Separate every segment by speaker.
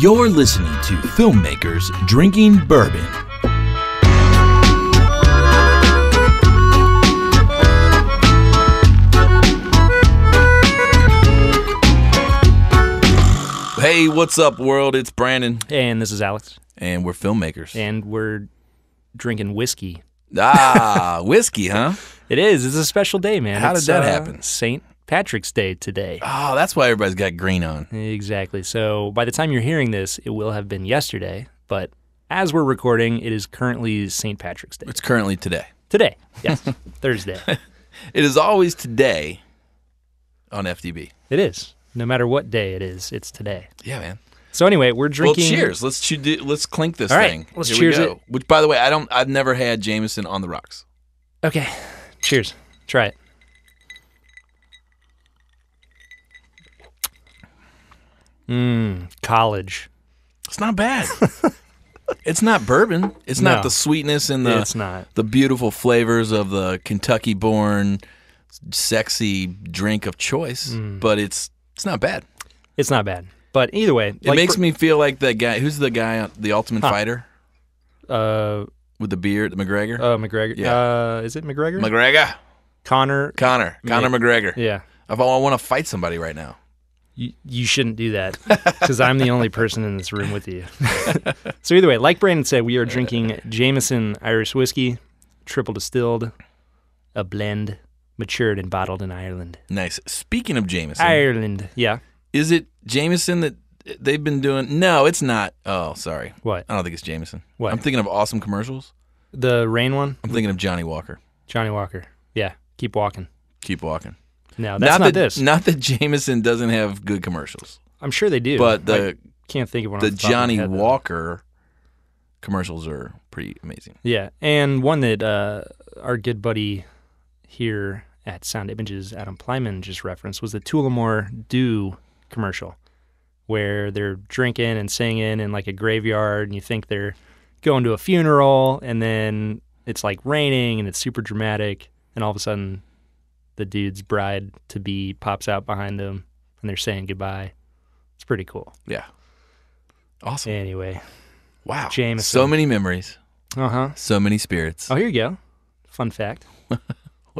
Speaker 1: You're listening to Filmmakers Drinking Bourbon. Hey, what's up, world? It's Brandon,
Speaker 2: And this is Alex.
Speaker 1: and we're filmmakers.
Speaker 2: And we're drinking whiskey.
Speaker 1: ah, whiskey, huh?
Speaker 2: It is. It's a special day, man.
Speaker 1: How did
Speaker 2: It's,
Speaker 1: that
Speaker 2: uh,
Speaker 1: happen?
Speaker 2: St. Patrick's Day today.
Speaker 1: Oh, that's why everybody's got green on.
Speaker 2: Exactly. So by the time you're hearing this, it will have been yesterday. But as we're recording, it is currently St. Patrick's Day.
Speaker 1: It's currently today.
Speaker 2: Today. Yes. Thursday.
Speaker 1: It is always today on FDB.
Speaker 2: It is. No matter what day it is, it's today.
Speaker 1: Yeah, man.
Speaker 2: So anyway, we're drinking.
Speaker 1: Well, cheers. Let's let's clink this
Speaker 2: All right,
Speaker 1: thing.
Speaker 2: let's
Speaker 1: Here
Speaker 2: cheers
Speaker 1: we go.
Speaker 2: it.
Speaker 1: Which, by the way, I don't. I've never had Jameson on the rocks.
Speaker 2: Okay. Cheers. Try it. Mmm. College.
Speaker 1: It's not bad. it's not bourbon. It's
Speaker 2: No.
Speaker 1: not the sweetness and the
Speaker 2: it's not.
Speaker 1: the beautiful flavors of the Kentucky-born sexy drink of choice,
Speaker 2: Mm.
Speaker 1: but it's it's not bad.
Speaker 2: It's not bad. But either way,
Speaker 1: It makes me feel like that guy. Who's the guy, on the Ultimate. Fighter
Speaker 2: uh
Speaker 1: with the beard, McGregor?
Speaker 2: uh McGregor.
Speaker 1: Yeah.
Speaker 2: Uh is it McGregor?
Speaker 1: McGregor,
Speaker 2: Conor.
Speaker 1: Conor, Conor McGregor.
Speaker 2: Yeah.
Speaker 1: If I want to fight somebody right now,
Speaker 2: You, you shouldn't do that because I'm the only person in this room with you. so either way, like Brandon said, we are drinking Jameson Irish whiskey, triple distilled, a blend, matured and bottled in Ireland.
Speaker 1: nice. Speaking of Jameson,
Speaker 2: Ireland, yeah.
Speaker 1: is it Jameson that they've been doing? No, it's not. Oh, sorry.
Speaker 2: What?
Speaker 1: I don't think it's Jameson.
Speaker 2: What?
Speaker 1: I'm thinking of awesome commercials.
Speaker 2: The rain one,
Speaker 1: I'm thinking of Johnnie Walker.
Speaker 2: Johnnie Walker. Yeah, keep walking.
Speaker 1: Keep walking.
Speaker 2: No, that's not,
Speaker 1: that,
Speaker 2: this.
Speaker 1: Not that Jameson doesn't have good commercials,
Speaker 2: I'm sure they do.
Speaker 1: but
Speaker 2: I
Speaker 1: the
Speaker 2: can't think of one.
Speaker 1: the
Speaker 2: off top of my
Speaker 1: Johnnie
Speaker 2: head.
Speaker 1: Walker commercials are pretty amazing.
Speaker 2: Yeah, and one that uh, our good buddy here at Sound Images, Adam Plyman, just referenced was the Tullamore Dew commercial, where they're drinking and singing in like a graveyard, and you think they're going to a funeral, and then it's like raining and it's super dramatic, and all of a sudden, the dude's bride to be pops out behind them, and they're saying goodbye. It's pretty cool.
Speaker 1: Yeah. Awesome.
Speaker 2: Anyway,
Speaker 1: Wow.
Speaker 2: Jameson.
Speaker 1: So many memories.
Speaker 2: uh huh.
Speaker 1: So many spirits.
Speaker 2: Oh, here you go. Fun fact.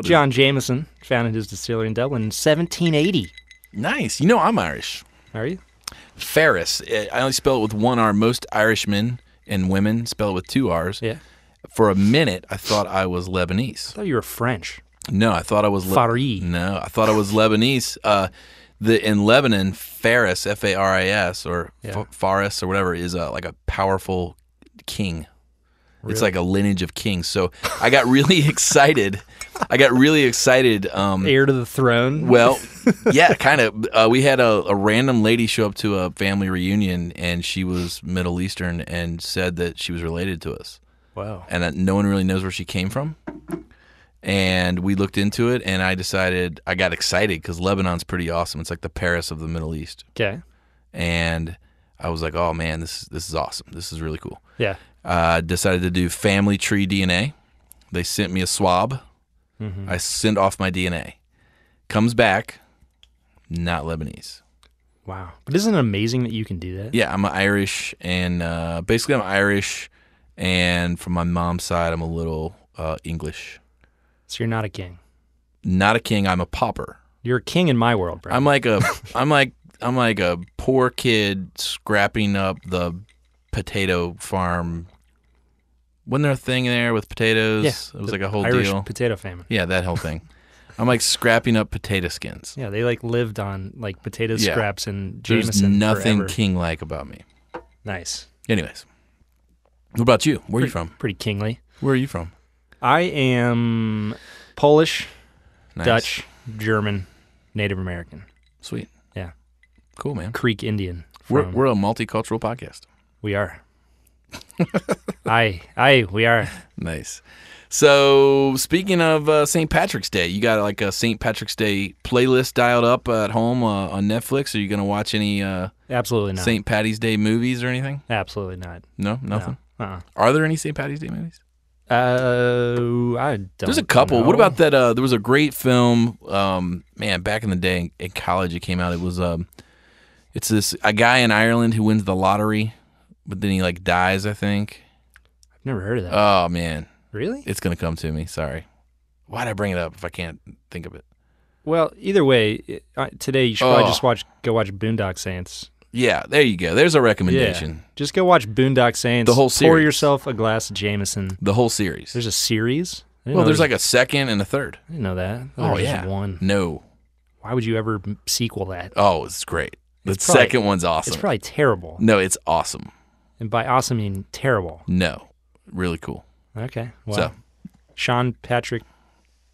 Speaker 2: John Jameson founded his distillery in Dublin in 1780.
Speaker 1: Nice. You know I'm Irish.
Speaker 2: Are you?
Speaker 1: Faris. I only spell it with one R. Most Irishmen and women spell it with two R's.
Speaker 2: Yeah.
Speaker 1: For a minute, I thought I was Lebanese.
Speaker 2: I thought you were French.
Speaker 1: No, I thought I was Le-
Speaker 2: Fari.
Speaker 1: No, I thought I was Lebanese. Uh, the in Lebanon, Faris, F A R I S, or
Speaker 2: Yeah.
Speaker 1: F- Faris, or whatever, is uh, like a powerful king. It's like a lineage of kings. So I got really excited. I got really excited. Um,
Speaker 2: Heir to the throne.
Speaker 1: well, yeah, kind of. Uh, we had a, a random lady show up to a family reunion, and she was Middle Eastern and said that she was related to us
Speaker 2: wow.
Speaker 1: and that no one really knows where she came from. And we looked into it, and I decided I got excited because Lebanon's pretty awesome. It's like the Paris of the Middle East,
Speaker 2: Okay.
Speaker 1: and I was like, "Oh man, this this is awesome. This is really cool."
Speaker 2: Yeah.
Speaker 1: Uh, decided to do family tree DNA. They sent me a swab.
Speaker 2: Mhm.
Speaker 1: I sent off my DNA. Comes back, not Lebanese.
Speaker 2: Wow. But isn't it amazing that you can do that?
Speaker 1: Yeah, I'm Irish, and uh, basically I'm Irish, and from my mom's side, I'm a little uh, English.
Speaker 2: So you're not a king.
Speaker 1: Not a king. I'm a pauper.
Speaker 2: You're a king in my world, bro.
Speaker 1: I'm like a. I'm like. I'm like a poor kid scrapping up the potato farm. Wasn't there a thing there with potatoes?
Speaker 2: Yeah,
Speaker 1: it was like a whole
Speaker 2: Irish
Speaker 1: deal.
Speaker 2: potato famine.
Speaker 1: yeah, that whole thing. I'm like scrapping up potato skins.
Speaker 2: Yeah, they like lived on like potato
Speaker 1: Yeah.
Speaker 2: scraps and
Speaker 1: There's nothing
Speaker 2: forever.
Speaker 1: king-like about me.
Speaker 2: Nice.
Speaker 1: Anyways, what about you? Where are you from?
Speaker 2: Pretty kingly.
Speaker 1: Where are you from?
Speaker 2: I am Polish,
Speaker 1: Nice.
Speaker 2: Dutch, German, Native American,
Speaker 1: Sweet.
Speaker 2: Yeah.
Speaker 1: Cool, man.
Speaker 2: Creek Indian.
Speaker 1: We're we're a multicultural podcast.
Speaker 2: We are. aye, aye, we are.
Speaker 1: Nice. So, speaking of uh, St. Patrick's Day, you got like a St. Patrick's Day playlist dialed up at home uh, on Netflix? Are you going to watch any uh,
Speaker 2: Absolutely not.
Speaker 1: St. Patty's Day movies or anything?
Speaker 2: Absolutely not.
Speaker 1: No, nothing.
Speaker 2: No. Uh-uh.
Speaker 1: Are there any St. Patty's Day movies?
Speaker 2: Uh, I don't.
Speaker 1: There's a couple.
Speaker 2: know.
Speaker 1: What about that? Uh, there was a great film. Um, man, back in the day in college, it came out. It was um, It's this a guy in Ireland who wins the lottery, but then he like dies. I think.
Speaker 2: I've never heard of that.
Speaker 1: Oh man,
Speaker 2: really?
Speaker 1: it's gonna come to me. Sorry. Why'd I bring it up if I can't think of it?
Speaker 2: Well, either way, it- uh, today you should probably
Speaker 1: Oh.
Speaker 2: just watch go watch Boondock Saints.
Speaker 1: Yeah, there you go. There's a recommendation. Yeah.
Speaker 2: Just go watch Boondock Saints.
Speaker 1: The whole series.
Speaker 2: Pour yourself a glass of Jameson.
Speaker 1: The whole series.
Speaker 2: There's a series.
Speaker 1: Well,
Speaker 2: know
Speaker 1: there's like a second and a third.
Speaker 2: I didn't know that.
Speaker 1: Oh yeah.
Speaker 2: one.
Speaker 1: No.
Speaker 2: Why would you ever sequel that?
Speaker 1: Oh, it's great. The
Speaker 2: It's probably-
Speaker 1: second one's awesome.
Speaker 2: It's probably terrible.
Speaker 1: no, it's awesome.
Speaker 2: And by awesome, I mean terrible.
Speaker 1: No, really cool.
Speaker 2: Okay. Well,
Speaker 1: So
Speaker 2: Sean Patrick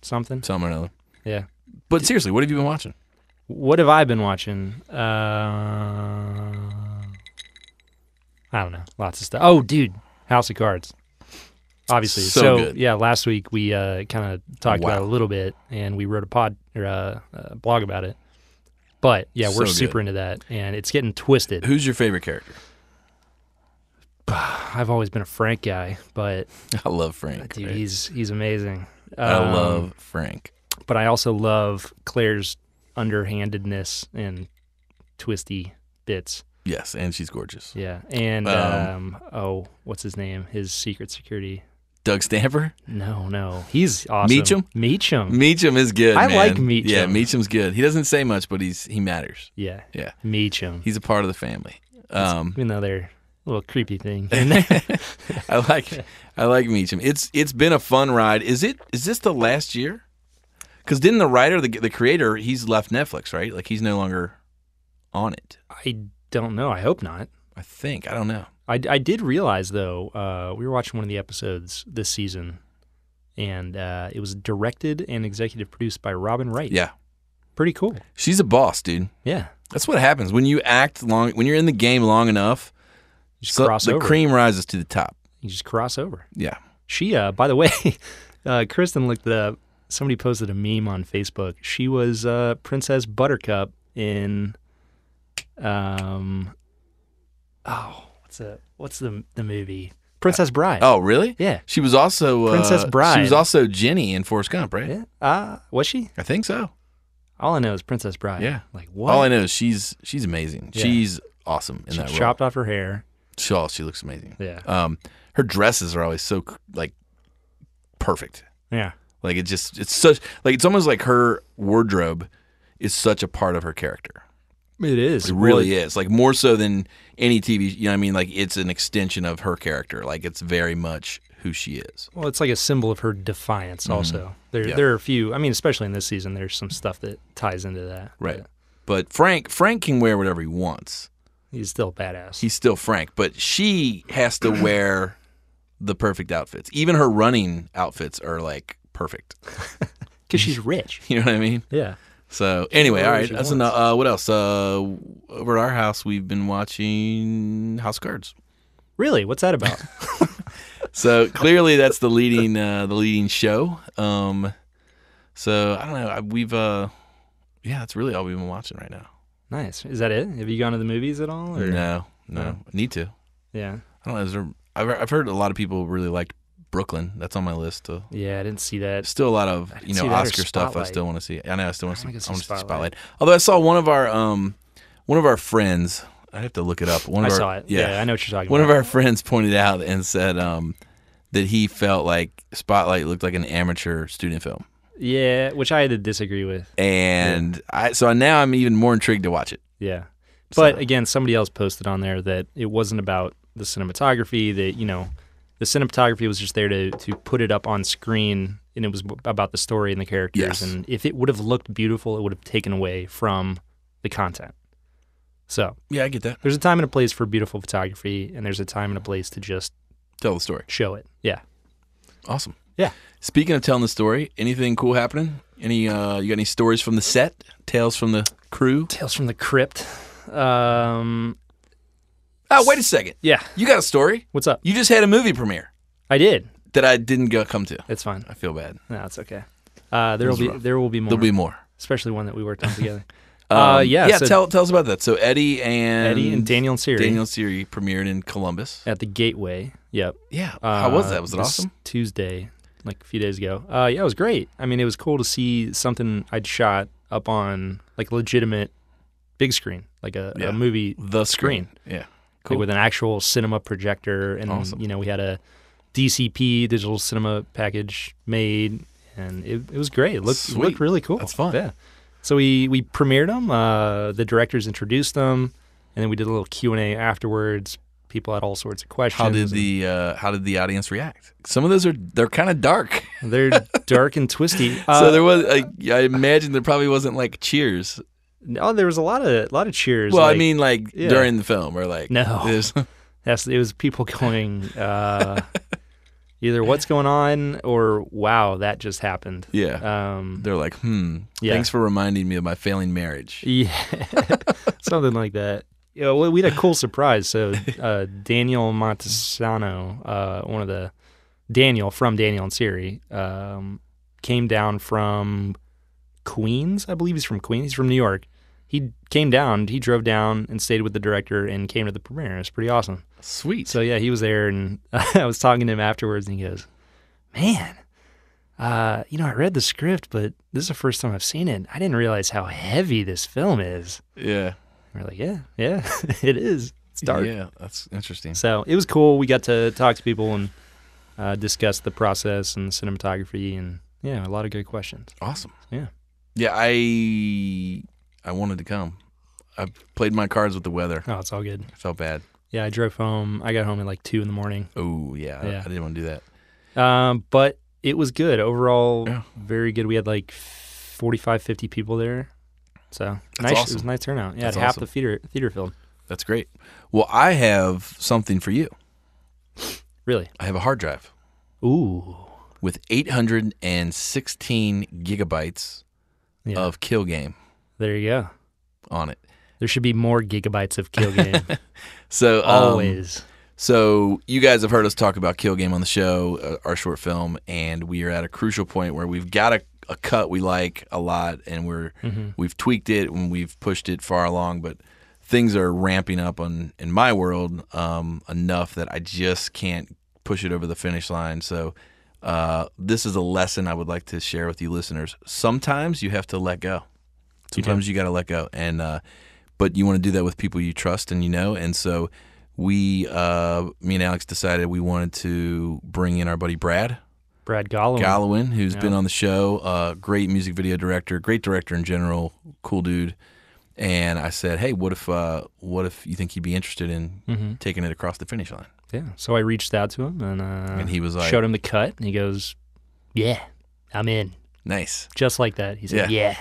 Speaker 2: something.
Speaker 1: something or another.
Speaker 2: Yeah.
Speaker 1: But seriously, what have you been watching?
Speaker 2: What have I been watching? Uh, I don't know. Lots of stuff. Oh, dude, House of Cards. Obviously.
Speaker 1: So good.
Speaker 2: yeah, last week we uh, kind of talked about it a little bit, and we wrote a pod or a, a blog about it. But yeah, we're
Speaker 1: So
Speaker 2: super into that, and it's getting twisted.
Speaker 1: Who's your favorite character?
Speaker 2: I've always been a Frank guy, but
Speaker 1: I love Frank.
Speaker 2: dude,
Speaker 1: right?
Speaker 2: he's he's amazing.
Speaker 1: I
Speaker 2: Um,
Speaker 1: love Frank.
Speaker 2: but I also love Claire's underhandedness and twisty bits.
Speaker 1: Yes, and she's gorgeous.
Speaker 2: Yeah, and
Speaker 1: Um,
Speaker 2: um, oh, what's his name? His secret security.
Speaker 1: Doug Stamper.
Speaker 2: No, no, he's awesome.
Speaker 1: Meacham?
Speaker 2: Meacham.
Speaker 1: Meacham is good.
Speaker 2: I
Speaker 1: man.
Speaker 2: like Meacham.
Speaker 1: Yeah, Meacham's good. He doesn't say much, but he's he matters.
Speaker 2: yeah,
Speaker 1: Yeah,
Speaker 2: Meacham.
Speaker 1: he's a part of the family. Um,
Speaker 2: Even though little creepy thing.
Speaker 1: I like I like Meacham. It's it's been a fun ride. Is it is this the last year? Because didn't the writer, the the creator, he's left Netflix, right? Like he's no longer on it.
Speaker 2: I don't know. I hope not.
Speaker 1: I think I don't know.
Speaker 2: I, I did realize though. Uh, we were watching one of the episodes this season, and uh, it was directed and executive produced by Robin Wright.
Speaker 1: Yeah,
Speaker 2: pretty cool.
Speaker 1: she's a boss, dude.
Speaker 2: Yeah,
Speaker 1: That's what happens when you act long. When you're in the game long enough,
Speaker 2: you just
Speaker 1: so-
Speaker 2: cross
Speaker 1: the
Speaker 2: over.
Speaker 1: cream rises to the top.
Speaker 2: You just cross over.
Speaker 1: Yeah.
Speaker 2: She, uh, by the way, uh, Kristen looked up. Somebody posted a meme on Facebook. She was uh, Princess Buttercup in, um, oh, what's the what's the the movie? Princess Bride.
Speaker 1: Oh, really?
Speaker 2: yeah,
Speaker 1: She was also uh,
Speaker 2: Princess Bride.
Speaker 1: She was also Jenny in Forrest Gump, right?
Speaker 2: yeah. Uh, was she?
Speaker 1: I think so.
Speaker 2: All I know is Princess Bride.
Speaker 1: Yeah.
Speaker 2: Like what?
Speaker 1: All I know is she's she's amazing.
Speaker 2: Yeah.
Speaker 1: She's awesome in
Speaker 2: she
Speaker 1: that role.
Speaker 2: chopped off her hair.
Speaker 1: She, oh, she looks amazing.
Speaker 2: Yeah.
Speaker 1: Um, her dresses are always so like perfect.
Speaker 2: Yeah.
Speaker 1: Like it just it's such like it's almost like her wardrobe is such a part of her character.
Speaker 2: It is.
Speaker 1: It really is. Like more so than any TV. You know, what I mean, like it's an extension of her character. Like it's very much who she is.
Speaker 2: Well, it's like a symbol of her defiance. Also, there
Speaker 1: Mm-hmm. Yeah.
Speaker 2: there are a few. I mean, especially in this season, there's some stuff that ties into that.
Speaker 1: Right.
Speaker 2: but
Speaker 1: But Frank Frank can wear whatever he wants.
Speaker 2: He's still badass.
Speaker 1: He's still Frank, but she has to wear the perfect outfits. Even her running outfits are like perfect.
Speaker 2: Because she's rich.
Speaker 1: You know what I mean?
Speaker 2: Yeah.
Speaker 1: So anyway, all
Speaker 2: whatever
Speaker 1: That's enough. Uh, what else? Uh, over at our house, we've been watching House Cards.
Speaker 2: Really? What's that about?
Speaker 1: So clearly, that's the leading uh, the leading show. Um, so I don't know. I- We've uh, yeah, that's really all we've been watching right now.
Speaker 2: nice. Is that it? Have you gone to the movies at all? Or?
Speaker 1: No, no,
Speaker 2: No.
Speaker 1: need to.
Speaker 2: Yeah.
Speaker 1: I don't know. Is there, I've I've heard a lot of people really liked Brooklyn. That's on my list.
Speaker 2: Yeah, I didn't see that.
Speaker 1: still a lot of you know Oscar stuff. I still want to see. I know. I still want to see.
Speaker 2: see
Speaker 1: I want to see
Speaker 2: Spotlight.
Speaker 1: Spotlight. Although I saw one of our um, one of our friends. I have to look it up. One
Speaker 2: I
Speaker 1: of our,
Speaker 2: saw it. Yeah. I know what you're talking about.
Speaker 1: One of our friends pointed out and said um, that he felt like Spotlight looked like an amateur student film,
Speaker 2: yeah, which I had to disagree with.
Speaker 1: and I so now I'm even more intrigued to watch it.
Speaker 2: Yeah. But
Speaker 1: So-
Speaker 2: again, somebody else posted on there that it wasn't about the cinematography, that, you know, the cinematography was just there to, to put it up on screen and it was about the story and the characters.
Speaker 1: Yes.
Speaker 2: And if it would have looked beautiful, it would have taken away from the content. So
Speaker 1: Yeah, I get that.
Speaker 2: there's a time and a place for beautiful photography, and there's a time and a place to just
Speaker 1: Tell the story.
Speaker 2: show it. Yeah.
Speaker 1: Awesome.
Speaker 2: Yeah.
Speaker 1: Speaking of telling the story, anything cool happening? Any uh, you got any stories from the set? Tales from the crew?
Speaker 2: Tales from the Crypt. Um,
Speaker 1: Oh, wait a second.
Speaker 2: yeah.
Speaker 1: You got a story?
Speaker 2: What's up?
Speaker 1: You just had a movie premiere
Speaker 2: I did.
Speaker 1: that I didn't go come to.
Speaker 2: It's fine.
Speaker 1: I feel bad.
Speaker 2: No, it's okay. Uh, there will be
Speaker 1: rough.
Speaker 2: there will be more,
Speaker 1: There'll be more.
Speaker 2: especially one that we worked on together.
Speaker 1: Um,
Speaker 2: Uh, yeah,
Speaker 1: Yeah.
Speaker 2: so-
Speaker 1: tell tell us about that. So Eddie and
Speaker 2: Eddie and Daniel and Siri
Speaker 1: Daniel Siri premiered in Columbus.
Speaker 2: at the Gateway. Yep.
Speaker 1: Yeah. How was that? Was it
Speaker 2: Uh, this
Speaker 1: awesome?
Speaker 2: Tuesday, like a few days ago. Uh, yeah, it was great. I mean, it was cool to see something I'd shot up on like legitimate big screen. like a,
Speaker 1: Yeah.
Speaker 2: a movie
Speaker 1: The
Speaker 2: screen.
Speaker 1: Yeah.
Speaker 2: Like, with an actual cinema projector, and
Speaker 1: Awesome.
Speaker 2: you know we had a DCP digital cinema package made, and it, it was great. It looked, it
Speaker 1: Sweet.
Speaker 2: looked really cool.
Speaker 1: That's fun.
Speaker 2: Yeah. So we we premiered them. Uh, the directors introduced them, and then we did a little Q and A afterwards. People had all sorts of questions.
Speaker 1: How did the uh, how did the audience react? Some of those are they're kind of dark.
Speaker 2: They're dark and twisty. Uh,
Speaker 1: so there was I imagine there probably wasn't like cheers.
Speaker 2: Oh, there was a lot of lot of cheers.
Speaker 1: Well, I mean like
Speaker 2: yeah.
Speaker 1: during the film or like
Speaker 2: No. Yes, it was people going uh, either what's going on or wow, that just happened.
Speaker 1: yeah.
Speaker 2: Um,
Speaker 1: They're like, hmm.
Speaker 2: Yeah.
Speaker 1: Thanks for reminding me of my failing marriage.
Speaker 2: yeah, something like that. Yeah, well, we had a cool surprise. So uh, Daniel Montesano, uh, one of the Daniel from Daniel and Siri, um, came down from Queens. I believe he's from Queens. He's from New York. He came down. He drove down and stayed with the director and came to the premiere. It was pretty awesome.
Speaker 1: Sweet.
Speaker 2: So yeah, he was there, and I was talking to him afterwards, and he goes, "Man, uh, you know, I read the script, but this is the first time I've seen it. I didn't realize how heavy this film is."
Speaker 1: yeah.
Speaker 2: And we're like, "Yeah, yeah, it is. It's dark."
Speaker 1: Yeah, that's interesting.
Speaker 2: So it was cool. We got to talk to people and uh, discuss the process and cinematography, and yeah, a lot of good questions.
Speaker 1: Awesome.
Speaker 2: Yeah.
Speaker 1: Yeah, I I wanted to come. I played my cards with the weather.
Speaker 2: Oh, it's all good.
Speaker 1: I felt bad.
Speaker 2: Yeah, I drove home. I got home at like two in the morning.
Speaker 1: Oh yeah,
Speaker 2: Yeah.
Speaker 1: I, didn't want to do that.
Speaker 2: Um, but it was good overall.
Speaker 1: Yeah.
Speaker 2: Very good. We had like 45, 50 people there. So
Speaker 1: That's
Speaker 2: nice. It
Speaker 1: awesome.
Speaker 2: was a nice turnout. Yeah,
Speaker 1: That's
Speaker 2: half
Speaker 1: awesome.
Speaker 2: the theater theater filled.
Speaker 1: That's great. Well, I have something for you.
Speaker 2: Really.
Speaker 1: I have a hard drive
Speaker 2: Ooh.
Speaker 1: with 816 gigabytes
Speaker 2: Yeah.
Speaker 1: of Kill Game
Speaker 2: there you go.
Speaker 1: on it.
Speaker 2: There should be more gigabytes of kill game.
Speaker 1: So um,
Speaker 2: Always.
Speaker 1: So you guys have heard us talk about Kill Game on the show, uh, our short film, and we are at a crucial point where we've got a, a cut we like a lot, and we're
Speaker 2: hmm
Speaker 1: we've tweaked it and we've pushed it far along, but things are ramping up on in my world um, enough that I just can't push it over the finish line. So uh, this is a lesson I would like to share with you listeners. Sometimes you have to let go. Sometimes you got to let go, and uh, but you want to do that with people you trust and you know. And so we, uh, me and Alex, decided we wanted to bring in our buddy Brad.
Speaker 2: Brad.
Speaker 1: Gallowin, who's
Speaker 2: Yeah.
Speaker 1: been on the show, uh, great music video director, great director in general, cool dude. And I said, hey, what if uh, what if you think he'd be interested in
Speaker 2: hmm
Speaker 1: taking it across the finish line?
Speaker 2: Yeah. So I reached out to him and, uh,
Speaker 1: and he was like,
Speaker 2: showed him the cut, and he goes, "Yeah, I'm in."
Speaker 1: nice,
Speaker 2: Just like that. He said, "Yeah."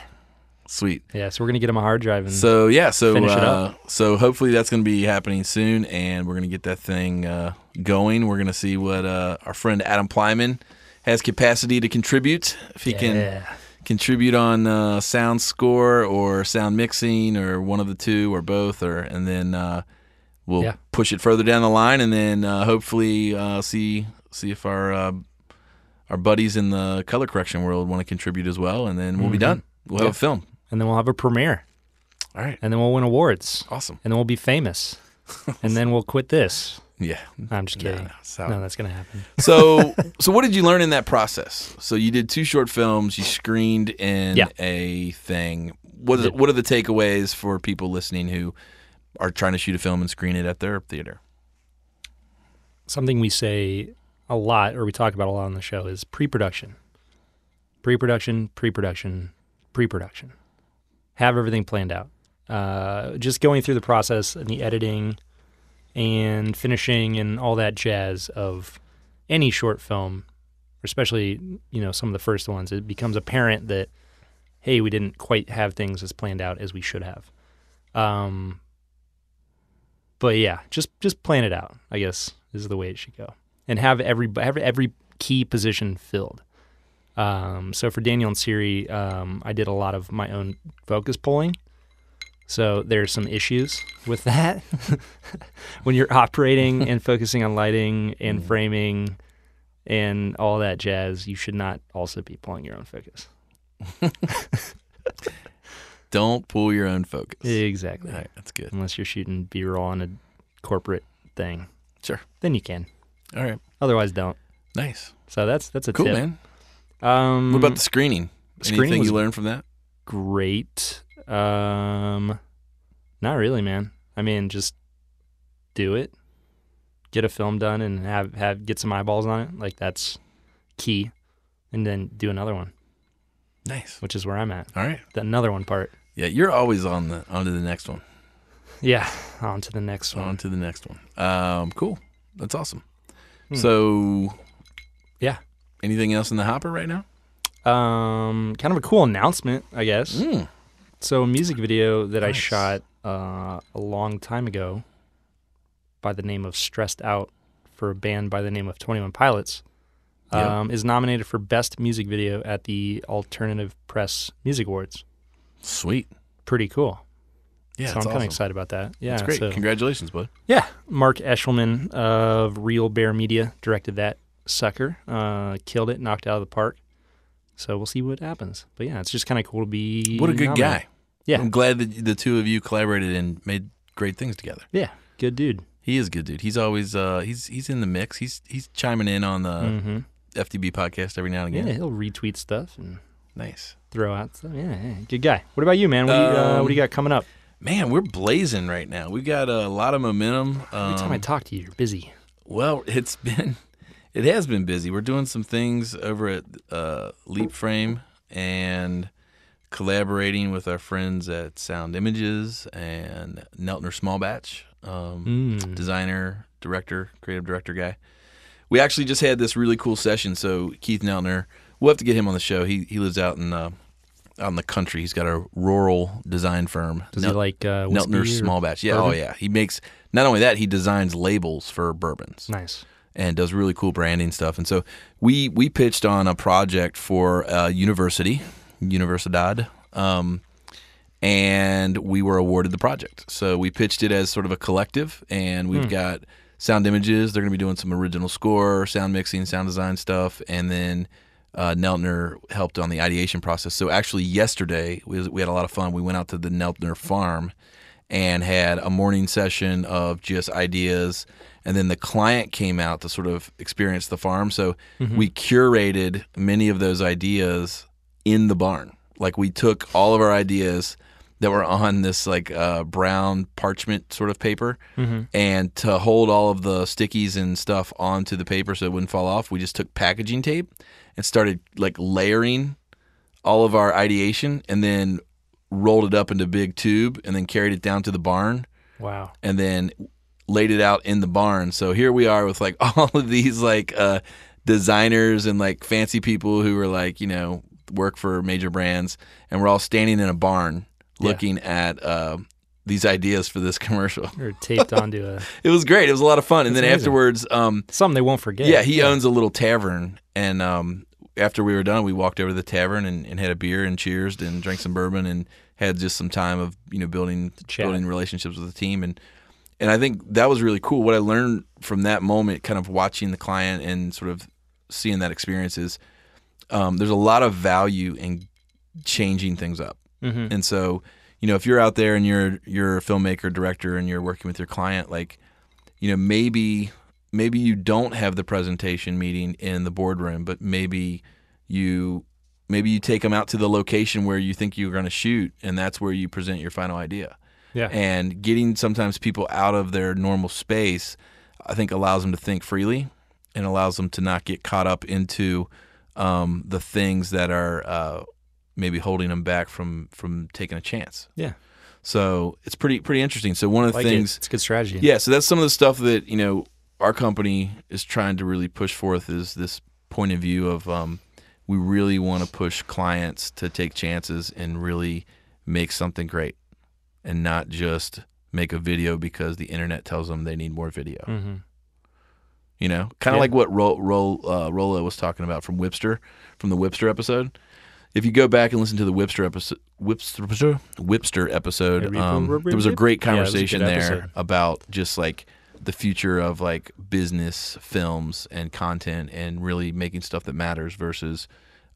Speaker 1: Sweet.
Speaker 2: Yeah. So we're gonna get him a hard drive and
Speaker 1: So yeah, so
Speaker 2: finish it
Speaker 1: uh, so hopefully that's going to be happening soon, and we're going to get that thing uh, going. We're going to see what uh, our friend Adam Plyman has capacity to contribute. If he can contribute on uh, sound score or sound mixing or one of the two or both or and then uh, we'll
Speaker 2: Yeah.
Speaker 1: push it further down the line and then uh, hopefully uh, see see if our uh, our buddies in the color correction world want to contribute as well and then we'll be
Speaker 2: Mhm.
Speaker 1: done we'll have
Speaker 2: Yeah.
Speaker 1: a film
Speaker 2: and then we'll have a premiere,
Speaker 1: all right
Speaker 2: and then we'll win awards,
Speaker 1: awesome
Speaker 2: and then we'll be famous, and then we'll quit this.
Speaker 1: yeah
Speaker 2: I'm just kidding.
Speaker 1: no, so,
Speaker 2: No, that's gonna happen.
Speaker 1: so so what did you learn in that process so you did two short films you screened in
Speaker 2: Yeah.
Speaker 1: a thing what is what are the takeaways for people listening who are trying to shoot a film and screen it at their theater
Speaker 2: Something we say a lot, or we talk about a lot on the show, is pre-production. Pre-production, pre-production, pre-production. Have everything planned out. Uh, just going through the process and the editing and finishing and all that jazz of any short film, especially you know some of the first ones, it becomes apparent that hey, we didn't quite have things as planned out as we should have. Um, but yeah, just just plan it out. I guess is the way it should go, and have every have every key position filled. Um, so for Daniel and Siri, um, I did a lot of my own focus pulling. So there's some issues with that when you're operating and focusing on lighting and
Speaker 1: Mhm.
Speaker 2: framing and all that jazz. You should not also be pulling your own focus.
Speaker 1: Don't pull your own focus.
Speaker 2: Exactly.
Speaker 1: Right, that's good.
Speaker 2: Unless you're shooting B-roll on a corporate thing.
Speaker 1: Sure.
Speaker 2: Then you can.
Speaker 1: All right,
Speaker 2: Otherwise, don't.
Speaker 1: nice,
Speaker 2: So that's that's a
Speaker 1: cool,
Speaker 2: tip.
Speaker 1: man.
Speaker 2: Um,
Speaker 1: What about the screening?
Speaker 2: screening
Speaker 1: Anything
Speaker 2: was
Speaker 1: you learned from that?
Speaker 2: great. Um, Not really, man. I mean, just do it. Get a film done and have have get some eyeballs on it. Like that's key. And then do another one,
Speaker 1: Nice.
Speaker 2: which is where I'm at.
Speaker 1: All right.
Speaker 2: The another one part.
Speaker 1: Yeah, you're always on the on to the next one.
Speaker 2: Yeah. On to the next one.
Speaker 1: On to the next one. Um, cool. That's awesome.
Speaker 2: Hmm.
Speaker 1: So,
Speaker 2: Yeah.
Speaker 1: Anything else in the hopper right now?
Speaker 2: Um, kind of a cool announcement, I guess.
Speaker 1: Mm.
Speaker 2: So a music video that I shot uh, a long time ago by the name of Stressed Out for a band by the name of 21 Pilots
Speaker 1: Yep.
Speaker 2: um, is nominated for Best Music Video at the Alternative Press Music Awards.
Speaker 1: Sweet.
Speaker 2: Pretty cool.
Speaker 1: Yeah,
Speaker 2: so I'm
Speaker 1: that's
Speaker 2: kind of excited about that. Yeah,
Speaker 1: That's great.
Speaker 2: so-
Speaker 1: Congratulations, bud.
Speaker 2: yeah, Mark Eshleman of Reel Bear Media directed that sucker. Uh, killed it, knocked it out of the park. So we'll see what happens. But yeah, it's just kind of cool to be.
Speaker 1: What a good
Speaker 2: nominated.
Speaker 1: guy.
Speaker 2: Yeah.
Speaker 1: I'm glad that the two of you collaborated and made great things together.
Speaker 2: Yeah, good dude.
Speaker 1: He is a good dude. He's always uh he's he's in the mix. He's he's chiming in on the
Speaker 2: hmm
Speaker 1: FDB podcast every now and again.
Speaker 2: Yeah, he'll retweet stuff and
Speaker 1: Nice.
Speaker 2: throw out stuff. Yeah, yeah, good guy. What about you, man? What, do you, uh, what do you got coming up?
Speaker 1: Man, we're blazing right now. We've got a lot of momentum.
Speaker 2: Every time I
Speaker 1: Um,
Speaker 2: talk to you, you're busy.
Speaker 1: Well, it's been it has been busy. We're doing some things over at uh, LeapFrame and collaborating with our friends at Sound Images and Neltner Small Batch, um,
Speaker 2: Mm.
Speaker 1: designer, director, creative director guy. We actually just had this really cool session. So Keith Neltner, we'll have to get him on the show. He he lives out in uh, out in the country. He's got a rural design firm.
Speaker 2: Does
Speaker 1: Nel-
Speaker 2: he like uh,
Speaker 1: Neltner
Speaker 2: or-
Speaker 1: Small Batch. Yeah, oh yeah. He makes not only that, he designs labels for bourbons
Speaker 2: Nice.
Speaker 1: And does really cool branding stuff. And so we we pitched on a project for a university, Universidad, um, and we were awarded the project. So we pitched it as sort of a collective, and we've got sound images. They're going to be doing some original score, sound mixing, sound design stuff, and then. Uh, Neltner helped on the ideation process. So actually, yesterday we, we had a lot of fun. We went out to the Neltner farm and had a morning session of just ideas and then the client came out to sort of experience the farm. So we curated many of those ideas in the barn. Like we took all of our ideas that were on this like uh, brown parchment sort of paper and to hold all of the stickies and stuff onto the paper so it wouldn't fall off we just took packaging tape and started like layering all of our ideation and then rolled it up into a big tube and then carried it down to the barn.
Speaker 2: Wow.
Speaker 1: and then laid it out in the barn. So here we are with like all of these like uh, designers and like fancy people who are like, you know, work for major brands and we're all standing in a barn
Speaker 2: Yeah.
Speaker 1: looking at uh, these ideas for this commercial.
Speaker 2: Or taped onto a
Speaker 1: It was great. It was a lot of fun. And then
Speaker 2: amazing.
Speaker 1: afterwards, um,
Speaker 2: something they won't forget.
Speaker 1: yeah, he owns a little tavern, and um, after we were done, we walked over to the tavern and, and had a beer and cheersed and drank some bourbon and had just some time of you know building
Speaker 2: chat.
Speaker 1: building relationships with the team and and I think that was really cool. What I learned from that moment, kind of watching the client and sort of seeing that experience is um, there's a lot of value in changing things up.
Speaker 2: hmm
Speaker 1: And so, you know, if you're out there and you're you're a filmmaker, director, and you're working with your client, like, you know, maybe maybe you don't have the presentation meeting in the boardroom, but maybe you maybe you take them out to the location where you think you're going to shoot, and that's where you present your final idea.
Speaker 2: Yeah.
Speaker 1: And getting sometimes people out of their normal space, I think allows them to think freely and allows them to not get caught up into um, the things that are uh, maybe holding them back from from taking a chance.
Speaker 2: Yeah.
Speaker 1: So it's pretty pretty interesting. So one of the
Speaker 2: like
Speaker 1: things,
Speaker 2: it. It's a good strategy.
Speaker 1: yeah. So that's some of the stuff that you know our company is trying to really push forth is this point of view of um, we really want to push clients to take chances and really make something great, and not just make a video because the internet tells them they need more video.
Speaker 2: hmm
Speaker 1: You know, kind of
Speaker 2: Yeah.
Speaker 1: like what Ro- Ro- uh, Rollo was talking about from Wipster, from the Wipster episode. If you go back and listen to the Wipster episode, Wipster, Wipster episode, um, there was a great
Speaker 2: Yeah, a
Speaker 1: conversation there
Speaker 2: episode.
Speaker 1: about just like the future of like business films and content and really making stuff that matters versus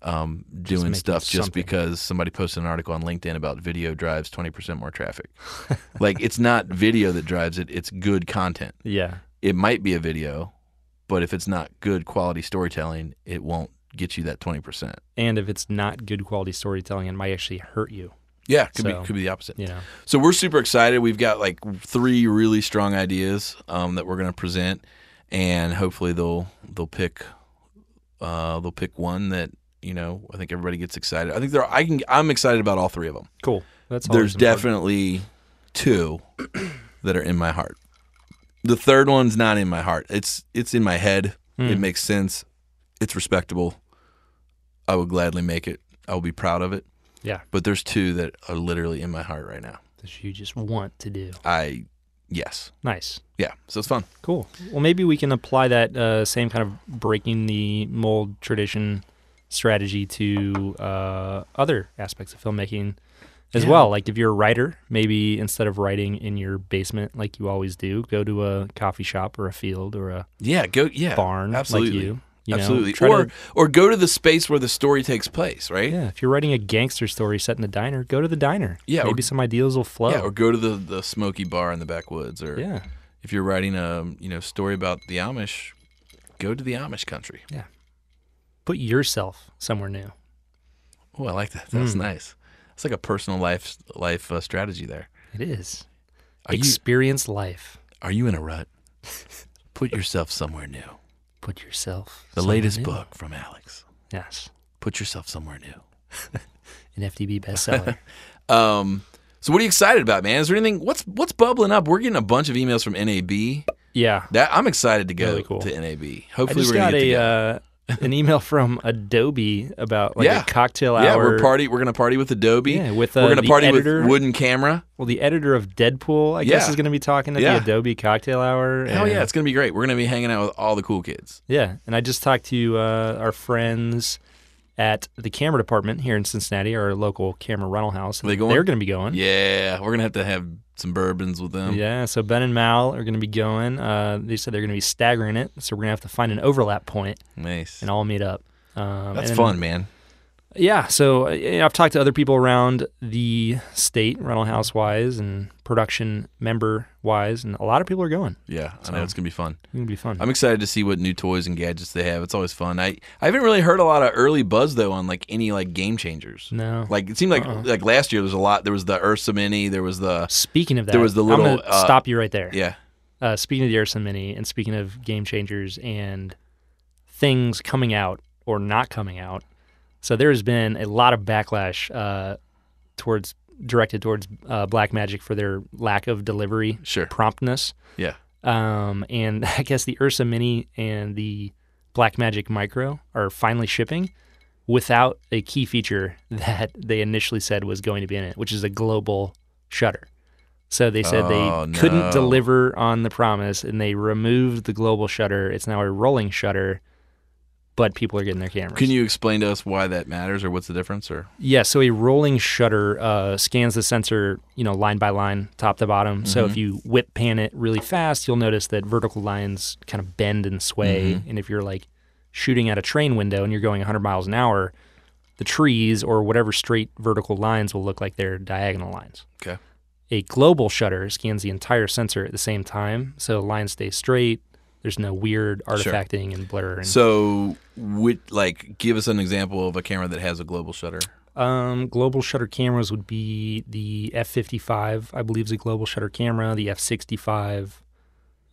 Speaker 1: um, doing stuff just because somebody posted an article on LinkedIn about video drives 20% more traffic. like it's not video that drives it, it's good content
Speaker 2: Yeah.
Speaker 1: it might be a video, but if it's not good quality storytelling, it won't get you that 20%.
Speaker 2: And if it's not good quality storytelling, it might actually hurt you.
Speaker 1: Yeah, could
Speaker 2: So-
Speaker 1: be could be the opposite.
Speaker 2: You know,
Speaker 1: So we're super excited. We've got like three really strong ideas um, that we're going to present, and hopefully they'll they'll pick uh, they'll pick one that you know I think everybody gets excited. I think there, are, I can I'm excited about all three of them.
Speaker 2: cool. That's
Speaker 1: There's
Speaker 2: important.
Speaker 1: definitely two that are in my heart. The third one's not in my heart. It's it's in my head. It
Speaker 2: Hmm.
Speaker 1: makes sense. It's respectable. I would gladly make it. I will be proud of it.
Speaker 2: Yeah.
Speaker 1: But there's two that are literally in my heart right now.
Speaker 2: that you just want to do.
Speaker 1: I yes.
Speaker 2: Nice.
Speaker 1: Yeah. So it's fun.
Speaker 2: Cool. Well, maybe we can apply that uh, same kind of breaking the mold tradition strategy to uh, other aspects of filmmaking as
Speaker 1: Yeah.
Speaker 2: well. Like if you're a writer, maybe instead of writing in your basement like you always do, go to a coffee shop or a field or a
Speaker 1: Yeah, go yeah.
Speaker 2: barn
Speaker 1: absolutely.
Speaker 2: like you. you
Speaker 1: absolutely.
Speaker 2: try
Speaker 1: or
Speaker 2: to-
Speaker 1: or go to the space where the story takes place, right?
Speaker 2: yeah, if you're writing a gangster story set in a diner, go to the diner.
Speaker 1: Yeah, or-
Speaker 2: maybe some ideas will flow.
Speaker 1: Yeah, or go to the, the smoky bar in the backwoods or
Speaker 2: yeah.
Speaker 1: if you're writing a, you know, story about the Amish, go to the Amish country.
Speaker 2: Put yourself somewhere new.
Speaker 1: Oh, I like that. That's
Speaker 2: Mm.
Speaker 1: nice. It's like a personal life life uh, strategy there.
Speaker 2: It is.
Speaker 1: Are you
Speaker 2: Experience life.
Speaker 1: are you in a rut? Put yourself somewhere new.
Speaker 2: Put yourself.
Speaker 1: The latest
Speaker 2: new.
Speaker 1: book from Alex.
Speaker 2: Yes.
Speaker 1: Put yourself somewhere new.
Speaker 2: An FDB bestseller.
Speaker 1: Um, so what are you excited about, man? Is there anything? What's what's bubbling up? We're getting a bunch of emails from NAB.
Speaker 2: yeah.
Speaker 1: That I'm excited to go
Speaker 2: Really cool.
Speaker 1: to NAB.
Speaker 2: I
Speaker 1: Hopefully,
Speaker 2: just
Speaker 1: we're gonna
Speaker 2: got
Speaker 1: get
Speaker 2: a
Speaker 1: together.
Speaker 2: uh, an email from Adobe about like
Speaker 1: Yeah.
Speaker 2: a cocktail
Speaker 1: yeah,
Speaker 2: hour.
Speaker 1: we're party. We're gonna party with Adobe.
Speaker 2: Yeah, with uh,
Speaker 1: we're gonna party
Speaker 2: editor.
Speaker 1: with Wooden Camera.
Speaker 2: well, the editor of Deadpool, I guess, is going to be talking at
Speaker 1: Yeah.
Speaker 2: the Adobe cocktail hour.
Speaker 1: Hell
Speaker 2: and-
Speaker 1: yeah, it's gonna be great. We're gonna be hanging out with all the cool kids.
Speaker 2: yeah. And I just talked to uh, our friends at the camera department here in Cincinnati, our local camera rental house.
Speaker 1: Are they going?
Speaker 2: They're going to be going.
Speaker 1: Yeah, we're gonna have to have some bourbons with them.
Speaker 2: Yeah, so Ben and Mal are going to be going. Uh, they said they're going to be staggering it, so we're going to have to find an overlap point
Speaker 1: Nice.
Speaker 2: and all meet up. Um,
Speaker 1: That's fun, man.
Speaker 2: Yeah, so uh, you know, I've talked to other people around the state, rental house wise, and production member wise, and a lot of people are going.
Speaker 1: Yeah, I know it's gonna be fun.
Speaker 2: It's gonna be fun.
Speaker 1: I'm excited to see what new toys and gadgets they have. It's always fun. I I haven't really heard a lot of early buzz though on like any like game changers.
Speaker 2: no.
Speaker 1: Like it seemed like
Speaker 2: Uh-uh.
Speaker 1: like last year there was a lot. There was the Ursa Mini. There was the
Speaker 2: Speaking of that,
Speaker 1: there was the little.
Speaker 2: I'm gonna
Speaker 1: uh,
Speaker 2: stop you right there.
Speaker 1: yeah
Speaker 2: Uh, speaking of the Ursa Mini, and speaking of game changers and things coming out or not coming out, so there has been a lot of backlash uh, towards directed towards uh, Blackmagic for their lack of delivery
Speaker 1: sure
Speaker 2: promptness.
Speaker 1: yeah
Speaker 2: Um, and I guess the Ursa Mini and the Blackmagic Micro are finally shipping without a key feature that they initially said was going to be in it, which is a global shutter. So they said
Speaker 1: Oh,
Speaker 2: they couldn't
Speaker 1: no.
Speaker 2: deliver on the promise and they removed the global shutter. It's now a rolling shutter, but people are getting their cameras.
Speaker 1: Can you explain to us why that matters or what's the difference or
Speaker 2: Yeah, so a rolling shutter uh, scans the sensor, you know, line by line, top to bottom. So
Speaker 1: Mm-hmm.
Speaker 2: if you whip pan it really fast, you'll notice that vertical lines kind of bend and sway.
Speaker 1: Mm-hmm.
Speaker 2: And if you're like shooting at a train window and you're going 100 miles an hour, the trees or whatever straight vertical lines will look like they're diagonal lines.
Speaker 1: okay
Speaker 2: A global shutter scans the entire sensor at the same time, so lines stay straight. There's no weird artifacting and blur. And,
Speaker 1: so would like give us an example of a camera that has a global shutter
Speaker 2: Um, global shutter cameras would be the f55, I believe, is a global shutter camera. The f65,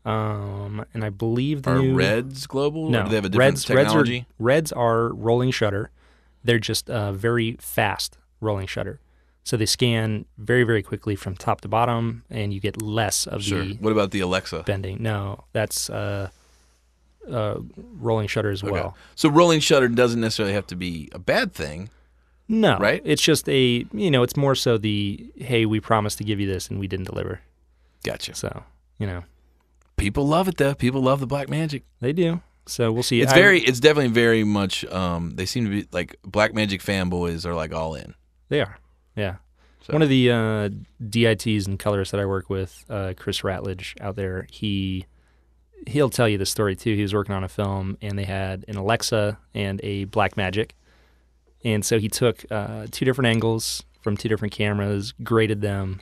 Speaker 2: um, and I believe the
Speaker 1: are
Speaker 2: new
Speaker 1: reds global
Speaker 2: no
Speaker 1: they have a different
Speaker 2: reds.
Speaker 1: technology
Speaker 2: Reds are reds are rolling shutter. They're just a very fast rolling shutter, so they scan very very quickly from top to bottom, and you get less of
Speaker 1: sure
Speaker 2: the
Speaker 1: what about the Alexa
Speaker 2: bending. No, that's uh, uh, rolling shutter as
Speaker 1: Okay.
Speaker 2: well.
Speaker 1: so rolling shutter doesn't necessarily have to be a bad thing
Speaker 2: No,
Speaker 1: Right?
Speaker 2: It's just a you know, it's more so the hey, we promised to give you this and we didn't deliver.
Speaker 1: gotcha
Speaker 2: So you know
Speaker 1: people love it though people love the Blackmagic
Speaker 2: they do. So we'll see.
Speaker 1: It's
Speaker 2: I-
Speaker 1: very, it's definitely very much. Um, they seem to be like Blackmagic fanboys are like all in.
Speaker 2: They are. Yeah.
Speaker 1: So-
Speaker 2: One of the uh, DITs and colorists that I work with, uh, Chris Ratledge out there, he he'll tell you the story too. He was working on a film and they had an Alexa and a Blackmagic, and so he took uh, two different angles from two different cameras, graded them,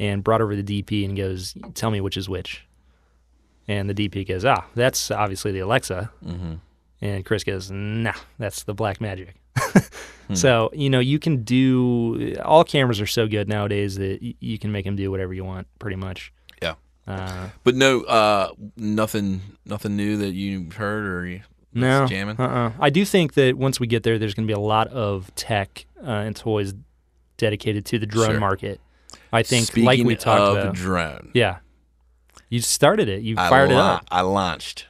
Speaker 2: and brought over the DP and goes, "Tell me which is which." And the DP goes, "Ah, that's obviously the Alexa."
Speaker 1: Mm-hmm.
Speaker 2: And Chris goes, "Nah, that's the Blackmagic." So you know you can do all cameras are so good nowadays that y- you can make them do whatever you want, pretty much.
Speaker 1: Yeah.
Speaker 2: Uh,
Speaker 1: But no, uh, nothing, nothing new that you heard or you
Speaker 2: no.
Speaker 1: jamming.
Speaker 2: Uh-uh. I do think that once we get there, there's going to be a lot of tech uh, and toys dedicated to the drone
Speaker 1: Sure.
Speaker 2: market. I think,
Speaker 1: Speaking
Speaker 2: like we talked
Speaker 1: of
Speaker 2: about,
Speaker 1: drone,
Speaker 2: yeah. You started it. You fired it up.
Speaker 1: I launched.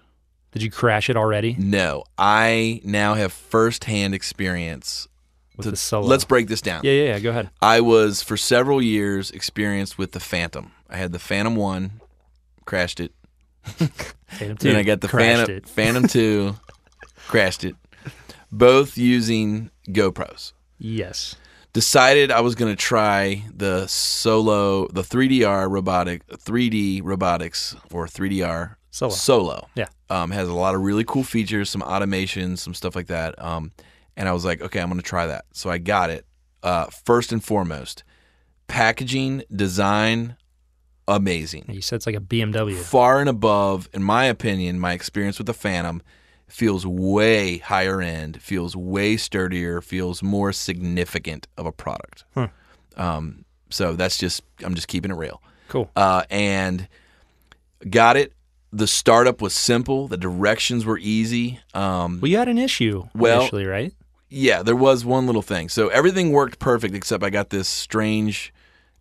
Speaker 2: Did you crash it already
Speaker 1: No, I now have firsthand experience.
Speaker 2: with
Speaker 1: to-
Speaker 2: the solo?
Speaker 1: Let's break this down.
Speaker 2: Yeah, yeah, yeah. Go ahead.
Speaker 1: I was for several years experienced with the Phantom. I had the Phantom One, crashed it.
Speaker 2: Phantom
Speaker 1: Then
Speaker 2: two,
Speaker 1: I got the
Speaker 2: crashed
Speaker 1: Phantom
Speaker 2: it.
Speaker 1: Phantom Two, crashed it. Both using GoPros.
Speaker 2: Yes.
Speaker 1: Decided I was going to try the solo, the 3DR robotic, 3D robotics or 3DR
Speaker 2: Solo.
Speaker 1: Solo.
Speaker 2: Yeah.
Speaker 1: Um, has a lot of really cool features, some automation, some stuff like that. Um, and I was like, okay, I'm going to try that. So I got it. Uh, first and foremost, packaging, design, amazing.
Speaker 2: You said it's like a BMW.
Speaker 1: Far and above, in my opinion, my experience with the Phantom feels way higher end, feels way sturdier, feels more significant of a product.
Speaker 2: Huh.
Speaker 1: Um, so that's just, I'm just keeping it real
Speaker 2: Cool.
Speaker 1: uh, and got it. The startup was simple. The directions were easy. Um,
Speaker 2: Well, you had an issue
Speaker 1: Well-
Speaker 2: initially, right?
Speaker 1: yeah, there was one little thing. So everything worked perfect except I got this strange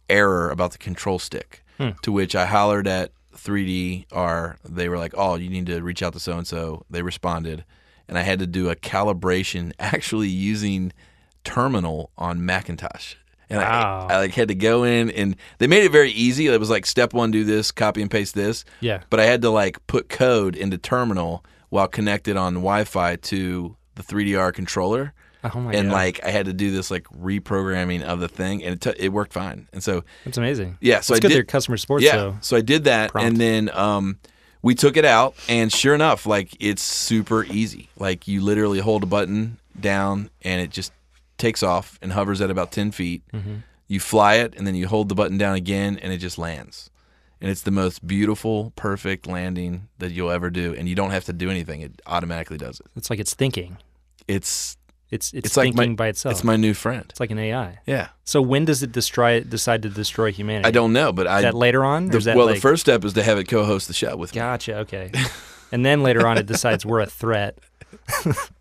Speaker 1: error about the control stick,
Speaker 2: Hmm.
Speaker 1: to which I hollered at 3DR. They were like, "Oh, you need to reach out to so and so." They responded, and I had to do a calibration actually using terminal on Macintosh. And
Speaker 2: Wow.
Speaker 1: I, I like had to go in and they made it very easy. It was like step one, do this, copy and paste this.
Speaker 2: Yeah.
Speaker 1: But I had to like put code into terminal while connected on Wi-Fi to the 3DR controller
Speaker 2: Oh my
Speaker 1: and
Speaker 2: god.
Speaker 1: like I had to do this like reprogramming of the thing, and it, t- it worked fine. And so
Speaker 2: That's amazing.
Speaker 1: yeah, so
Speaker 2: it's
Speaker 1: I
Speaker 2: good
Speaker 1: did.
Speaker 2: customer support.
Speaker 1: yeah,
Speaker 2: though.
Speaker 1: so I did that,
Speaker 2: Prompt.
Speaker 1: and then um, we took it out, and sure enough, like it's super easy. Like you literally hold a button down, and it just takes off and hovers at about ten feet.
Speaker 2: Mm-hmm.
Speaker 1: You fly it, and then you hold the button down again, and it just lands. And it's the most beautiful, perfect landing that you'll ever do, and you don't have to do anything; it automatically does it.
Speaker 2: It's like it's thinking.
Speaker 1: It's
Speaker 2: It's it's,
Speaker 1: It's like
Speaker 2: thinking
Speaker 1: my-
Speaker 2: by itself.
Speaker 1: it's my new friend.
Speaker 2: It's like an AI.
Speaker 1: Yeah,
Speaker 2: So when does it destroy decide to destroy humanity?
Speaker 1: I don't know, but I
Speaker 2: Is that later on?
Speaker 1: The,
Speaker 2: is that
Speaker 1: well,
Speaker 2: like,
Speaker 1: the first step is to have it co-host the show with me.
Speaker 2: Gotcha. Okay. and then later on, it decides we're a threat.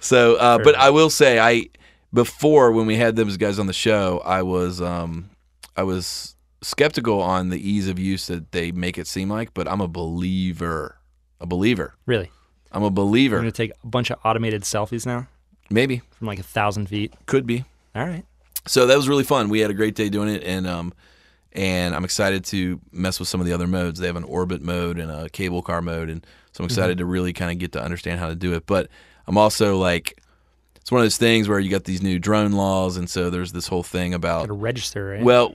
Speaker 1: So, uh, but. I will say, I before when we had those guys on the show, I was um, I was skeptical on the ease of use that they make it seem like, but I'm a believer, a believer.
Speaker 2: Really.
Speaker 1: I'm a believer.
Speaker 2: gonna take a bunch of automated selfies now
Speaker 1: Maybe
Speaker 2: from like a thousand feet.
Speaker 1: could be.
Speaker 2: All right.
Speaker 1: So that was really fun. We had a great day doing it, and um, and I'm excited to mess with some of the other modes. They have an orbit mode and a cable car mode, and so I'm excited to really kind of get to understand how to do it. But I'm also like, it's one of those things where you got these new drone laws, and so there's this whole thing about
Speaker 2: Got to register, right?
Speaker 1: well,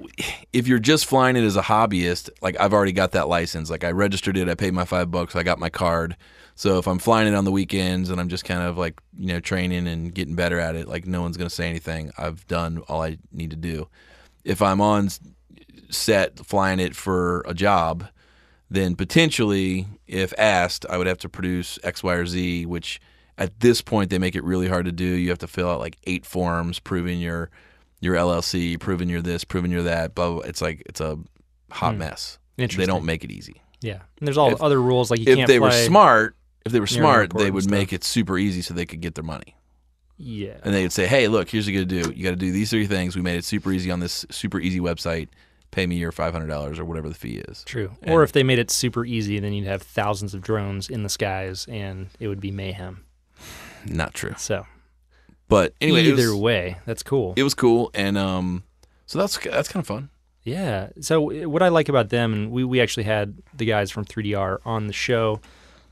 Speaker 1: if you're just flying it as a hobbyist, like I've already got that license. Like I registered it, I paid my five bucks, I got my card. So if I'm flying it on the weekends and I'm just kind of like you know training and getting better at it, like no one's gonna say anything. I've done all I need to do. If I'm on set flying it for a job, then potentially, if asked, I would have to produce X, Y, or Z, which at this point they make it really hard to do. You have to fill out like eight forms proving your your LLC, proving you're this, proving you're that. Blah. blah. It's like it's a hot
Speaker 2: Hmm.
Speaker 1: mess.
Speaker 2: Interesting.
Speaker 1: They don't make it easy.
Speaker 2: Yeah. And there's all
Speaker 1: If-
Speaker 2: other rules like you
Speaker 1: If
Speaker 2: can't
Speaker 1: they were smart, if they were smart, they would make it super easy so they could get their money.
Speaker 2: Yeah.
Speaker 1: And they'd say, "Hey, look, here's what you got to do. You got to do these three things. We made it super easy on this super easy website. Pay me your five hundred dollars or whatever the fee is."
Speaker 2: True.
Speaker 1: And-
Speaker 2: or if they made it super easy, then you'd have thousands of drones in the skies, and it would be mayhem.
Speaker 1: Not true.
Speaker 2: So
Speaker 1: But anyway,
Speaker 2: either
Speaker 1: was,
Speaker 2: way, that's cool.
Speaker 1: it was cool, and um, so that's that's kind of fun.
Speaker 2: Yeah. So uh, what I like about them, and we, we actually had the guys from 3DR on the show,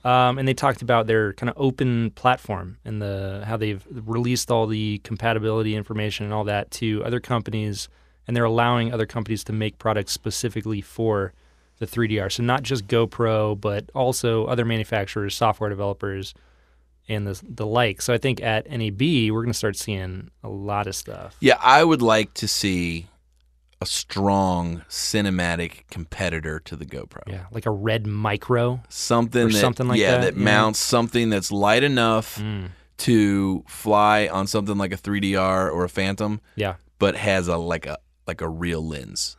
Speaker 2: um, and they talked about their kind of open platform and the how they've released all the compatibility information and all that to other companies, and they're allowing other companies to make products specifically for the 3DR. So not just GoPro, but also other manufacturers, software developers, and the the like. So I think at NAB we're going to start seeing a lot of stuff.
Speaker 1: Yeah, I would like to see a strong cinematic competitor to the GoPro.
Speaker 2: Yeah, like a Red Micro.
Speaker 1: Something that
Speaker 2: something like
Speaker 1: yeah,
Speaker 2: that, yeah.
Speaker 1: mounts something that's light enough
Speaker 2: Mm.
Speaker 1: to fly on something like a 3DR or a Phantom,
Speaker 2: Yeah.
Speaker 1: but has a like a like a real lens,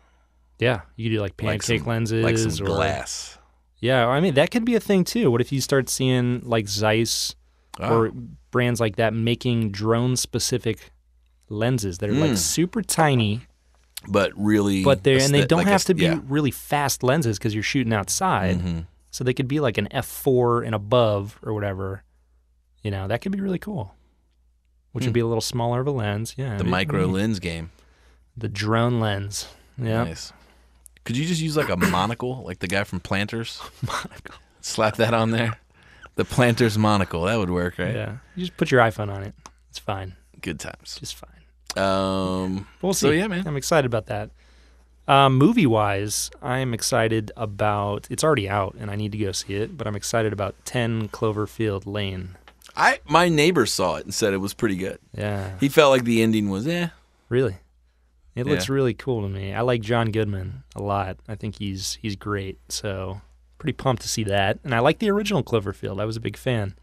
Speaker 2: Yeah. You do like
Speaker 1: like
Speaker 2: pancake
Speaker 1: some,
Speaker 2: lenses
Speaker 1: like some
Speaker 2: or
Speaker 1: glass.
Speaker 2: Yeah, I mean that could be a thing too. What if you start seeing like Zeiss
Speaker 1: Ah.
Speaker 2: or brands like that making drone specific lenses that are like
Speaker 1: Mm.
Speaker 2: super tiny,
Speaker 1: but really,
Speaker 2: but they are and they don't
Speaker 1: like
Speaker 2: have
Speaker 1: aest-
Speaker 2: to be
Speaker 1: yeah.
Speaker 2: really fast lenses because you're shooting outside.
Speaker 1: Mhm.
Speaker 2: So they could be like an f4 and above or whatever. You know, that could be really cool. Which
Speaker 1: Hmm.
Speaker 2: would be a little smaller of a lens. Yeah.
Speaker 1: the
Speaker 2: be-
Speaker 1: micro lens game.
Speaker 2: The drone lens. Yeah.
Speaker 1: Nice. Could you just use like a monocle, like the guy from Planters? monocle Slap that on there. The Planters monocle. That would work, right?
Speaker 2: Yeah. You just put your iPhone on it. It's fine.
Speaker 1: Good times.
Speaker 2: Just fine.
Speaker 1: Um.
Speaker 2: We'll see.
Speaker 1: So, yeah, man.
Speaker 2: I'm excited about that. Um, movie wise, I'm excited about. It's already out, and I need to go see it. But I'm excited about Ten Cloverfield Lane.
Speaker 1: I my neighbor saw it and said it was pretty good.
Speaker 2: Yeah,
Speaker 1: He felt like the ending was eh.
Speaker 2: really. It looks really cool to me. I like John Goodman a lot. I think he's he's great. So pretty pumped to see that. And I like the original Cloverfield. I was a big fan.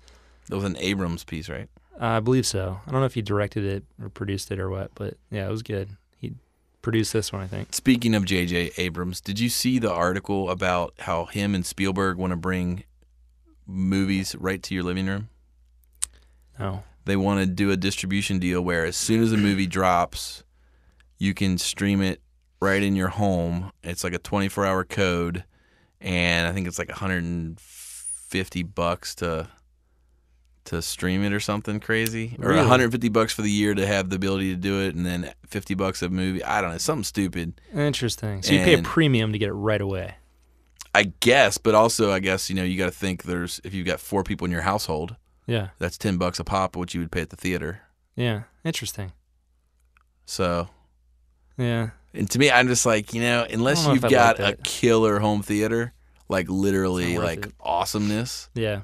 Speaker 1: That was an Abrams piece, right?
Speaker 2: Uh, I believe so. I don't know if he directed it or produced it or what, but yeah, it was good. He produced this one, I think.
Speaker 1: Speaking of J.J. Abrams, did you see the article about how him and Spielberg want to bring movies right to your living room?
Speaker 2: No.
Speaker 1: They want to do a distribution deal where as soon as a movie drops, you can stream it right in your home. It's like a 24 hour code, and I think it's like 150 bucks to to stream it or something crazy, or
Speaker 2: Really?
Speaker 1: 150 bucks for the year to have the ability to do it, and then 50 bucks a movie. I don't know, something stupid.
Speaker 2: Interesting. So you pay a premium to get it right away.
Speaker 1: I guess, but also I guess you know you got to think there's if you've got four people in your household,
Speaker 2: Yeah.
Speaker 1: that's 10 bucks a pop, which you would pay at the theater.
Speaker 2: Yeah. Interesting.
Speaker 1: So
Speaker 2: Yeah.
Speaker 1: And to me, I'm just like, you know, unless
Speaker 2: know
Speaker 1: you've got
Speaker 2: like
Speaker 1: a killer home theater, like literally
Speaker 2: It's not worth
Speaker 1: like
Speaker 2: it.
Speaker 1: awesomeness,
Speaker 2: Yeah.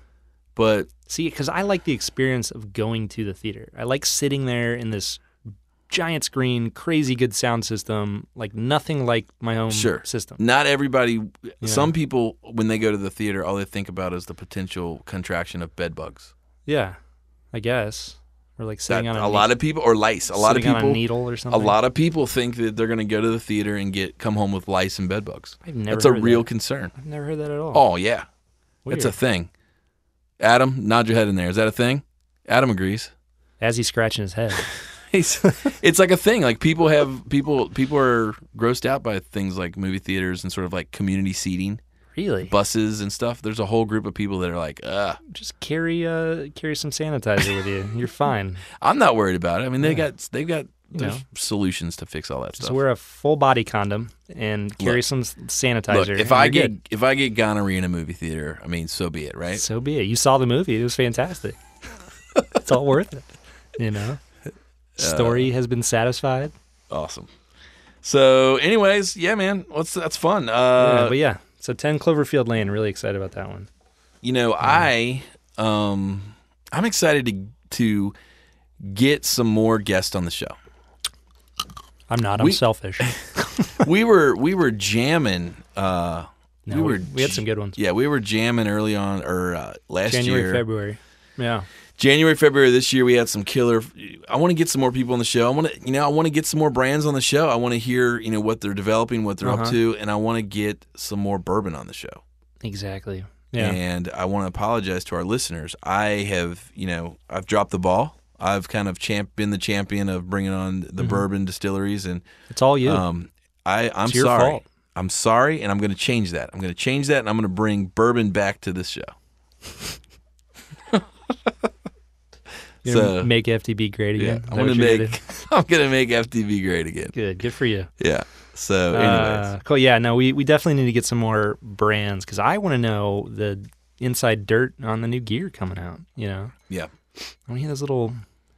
Speaker 1: but
Speaker 2: See, because I like the experience of going to the theater. I like sitting there in this giant screen, crazy good sound system, like nothing like my home
Speaker 1: Sure.
Speaker 2: system.
Speaker 1: not everybody. Some people, when they go to the theater, all they think about is the potential contraction of bed bugs.
Speaker 2: Yeah. I guess. Or like
Speaker 1: That,
Speaker 2: sitting on
Speaker 1: a,
Speaker 2: a,
Speaker 1: lot of people, or lice. A lot of
Speaker 2: sitting on a
Speaker 1: people,
Speaker 2: needle or
Speaker 1: a lot of people think that they're going to go to the theater and get come home with lice and bed bugs.
Speaker 2: I've never
Speaker 1: That's a real
Speaker 2: that.
Speaker 1: concern.
Speaker 2: I've never heard that at all.
Speaker 1: Oh yeah, it's a thing. Adam, nod your head in there. Is that a thing? Adam agrees.
Speaker 2: As he's scratching his head.
Speaker 1: It's like a thing. Like people have people people are grossed out by things like movie theaters and sort of like community seating,
Speaker 2: really?
Speaker 1: buses and stuff. There's a whole group of people that are like, Ugh,
Speaker 2: Just carry uh carry some sanitizer with you. You're fine.
Speaker 1: I'm not worried about it. I mean, they got they've got
Speaker 2: You know.
Speaker 1: solutions to fix all that
Speaker 2: Just
Speaker 1: stuff.
Speaker 2: wear a full body condom and carry
Speaker 1: Look.
Speaker 2: some sanitizer.
Speaker 1: Look, if
Speaker 2: and
Speaker 1: I
Speaker 2: you're
Speaker 1: get
Speaker 2: good.
Speaker 1: if I get gonorrhea in a movie theater, I mean, so be it, right?
Speaker 2: So be it. You saw the movie. It was fantastic. it's all worth it. You know?
Speaker 1: Uh,
Speaker 2: Story has been satisfied.
Speaker 1: Awesome. So, anyways, yeah, man, what's that's fun.
Speaker 2: yeah,
Speaker 1: Uh,
Speaker 2: but yeah. So 10 Cloverfield Lane. Really excited about that one.
Speaker 1: you know, I um, I'm excited to to get some more guests on the show.
Speaker 2: I'm not. I'm
Speaker 1: We-
Speaker 2: selfish.
Speaker 1: we were we were jamming. Uh,
Speaker 2: No,
Speaker 1: we
Speaker 2: we,
Speaker 1: were
Speaker 2: we had some good ones.
Speaker 1: Yeah, we were jamming early on or uh, last
Speaker 2: January,
Speaker 1: year.
Speaker 2: February. Yeah.
Speaker 1: January, February this year, we had some killer. I want to get some more people on the show. I want to, you know, I want to get some more brands on the show. I want to hear, you know, what they're developing, what they're up
Speaker 2: Uh-huh.
Speaker 1: to, and I want to get some more bourbon on the show.
Speaker 2: Exactly. Yeah.
Speaker 1: And I want to apologize to our listeners. I have, you know, I've dropped the ball. I've kind of champ been the champion of bringing on the bourbon distilleries, and
Speaker 2: it's all you.
Speaker 1: um, I I'm
Speaker 2: It's your
Speaker 1: sorry.
Speaker 2: fault.
Speaker 1: I'm sorry, and I'm going to change that. I'm going to change that, and I'm going to bring bourbon back to this show.
Speaker 2: You're gonna make FDB great again. Is
Speaker 1: I'm
Speaker 2: gonna gonna
Speaker 1: make I'm going to make FDB great again.
Speaker 2: Good. Good for you.
Speaker 1: Yeah. So, anyways,
Speaker 2: Uh, cool. Yeah. No, we, we definitely need to get some more brands because I want to know the inside dirt on the new gear coming out. You know,
Speaker 1: yeah,
Speaker 2: I want to hear those little.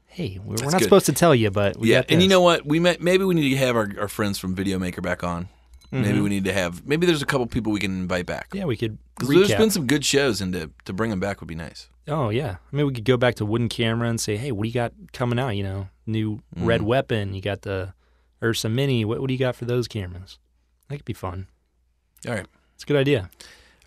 Speaker 2: Hey, we're,
Speaker 1: That's
Speaker 2: not
Speaker 1: good.
Speaker 2: supposed to tell you, but we
Speaker 1: yeah. And you know what? We may, maybe we need to have our, our friends from Videomaker back on. Maybe
Speaker 2: Mhm.
Speaker 1: we need to have. Maybe there's a couple people we can invite back.
Speaker 2: yeah, we could
Speaker 1: Because there's been some good shows, and to to bring them back would be nice.
Speaker 2: Oh yeah, I mean we could go back to wooden camera and say, hey, what do you got coming out? You know, new
Speaker 1: Mm.
Speaker 2: red weapon. You got the Ursa Mini. What what do you got for those cameras? That could be fun.
Speaker 1: All right.
Speaker 2: It's a good idea.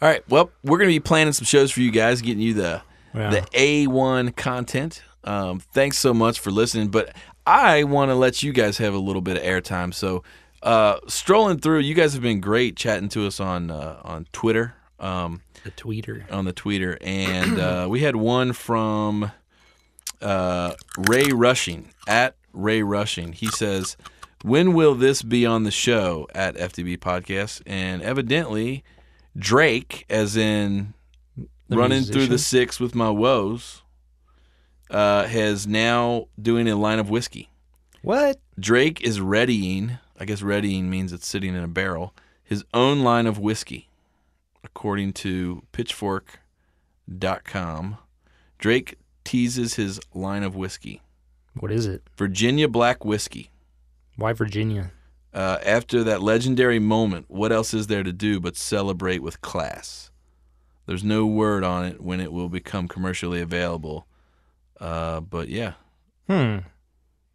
Speaker 1: All right. Well, we're going to be planning some shows for you guys, getting you the the A1 content Um, thanks so much for listening. But I want to let you guys have a little bit of airtime. So, uh, strolling through, you guys have been great chatting to us on uh, on Twitter, um,
Speaker 2: The tweeter.
Speaker 1: on the Twitter, and uh, we had one from uh, Ray Rushing at Ray Rushing. He says, "When will this be on the show at FDB Podcast?" And evidently, Drake, as in
Speaker 2: The
Speaker 1: running through the six with my woes, uh, has now doing a line of whiskey.
Speaker 2: What?
Speaker 1: Drake is readying, I guess readying means it's sitting in a barrel, his own line of whiskey, according to pitchfork.com. Drake teases his line of whiskey,
Speaker 2: What is it?
Speaker 1: Virginia Black Whiskey.
Speaker 2: Why Virginia?
Speaker 1: Uh, after that legendary moment, what else is there to do but celebrate with class? There's no word on it when it will become commercially available. Uh, but yeah,
Speaker 2: Hmm.